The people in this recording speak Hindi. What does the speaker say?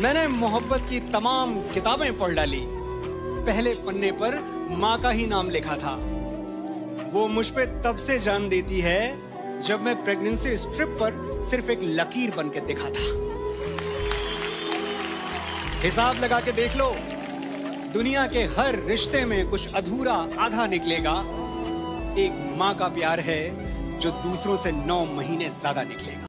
मैंने मोहब्बत की तमाम किताबें पढ़ डाली। पहले पन्ने पर माँ का ही नाम लिखा था। वो मुझ पर तब से जान देती है, जब मैं प्रेगनेंसी स्ट्रिप पर सिर्फ़ एक लकीर बन के दिखा था। हिसाब लगा के देख लो। दुनिया के हर रिश्ते में कुछ अधूरा आधा निकलेगा। एक माँ का प्यार है, जो दूसरों से नौ महीने ज़्यादा निकलेगा।